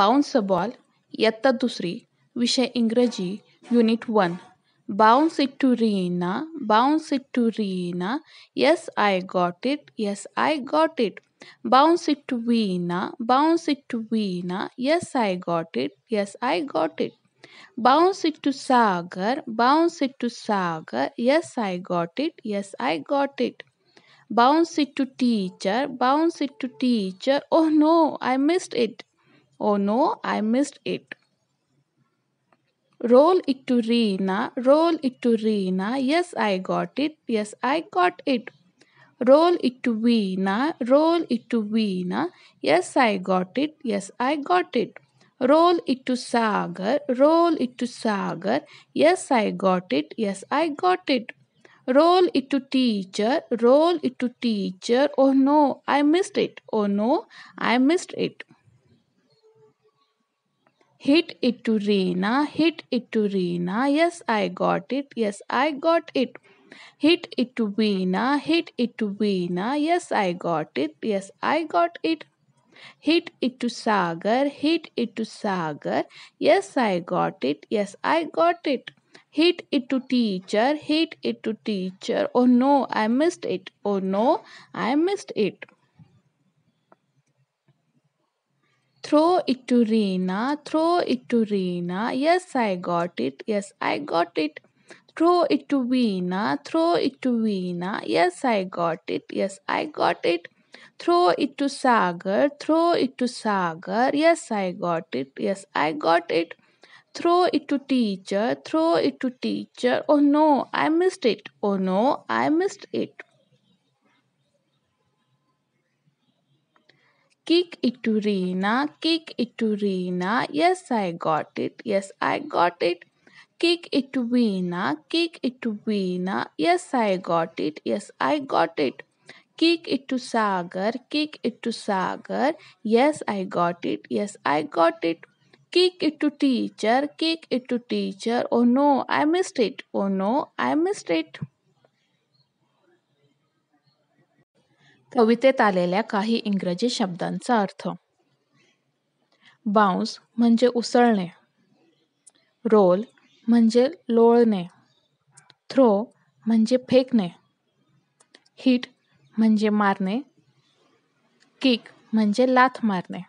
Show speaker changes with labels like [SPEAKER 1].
[SPEAKER 1] Bounce a ball इयत्ता दुसरी विषय इंग्रजी unit one bounce it to Reena bounce it to Reena yes I got it yes I got it bounce it to Veena bounce it to Veena yes I got it yes I got it Bounce it to Sagar, bounce it to Sagar. Yes, I got it. Yes, I got it. Bounce it to teacher, bounce it to teacher. Oh no, I missed it. Oh no, I missed it. Roll it to Reena, roll it to Reena. Yes, I got it. Yes, I got it. Roll it to Veena, roll it to Veena. Yes, I got it. Yes, I got it. Roll it to Sagar, roll it to Sagar. Yes, I got it. Yes, I got it. Roll it to teacher, roll it to teacher. Oh no, I missed it. Oh no, I missed it. Hit it to Reena, hit it to Reena. Yes, I got it. Yes, I got it. Hit it to Veena, hit it to Veena. Yes, I got it. Yes, I got it. Hit it to Sagar, hit it to Sagar. Yes, I got it. Yes, I got it. Hit it to teacher, hit it to teacher. Oh no, I missed it. Oh no, I missed it. Throw it to Reena, throw it to Reena. Yes, I got it. Yes, I got it. Throw it to Veena, throw it to Veena. Yes, I got it. Yes, I got it. Throw it to Sagar, throw it to Sagar. Yes, I got it. Yes, I got it. Throw it to teacher, throw it to teacher. Oh no, I missed it. Oh no, I missed it. Kick it to Reena, kick it to Reena. Yes, I got it. Yes, I got it. Kick it to Veena, kick it to Veena. Yes, I got it. Yes, I got it. Kick it to Sagar, kick it to Sagar. Yes, I got it. Yes, I got it. Kick it to teacher, kick it to teacher. Oh no, I missed it. Oh no, I missed it. कवितेत आलेल्या काही इंग्रजी शब्दांचा अर्थ. Bounce म्हणजे उसळणे. Role म्हणजे लोळणे. Throw म्हणजे फेकणे. Hit म्हणजे मारणे. किक म्हणजे लाथ मारणे.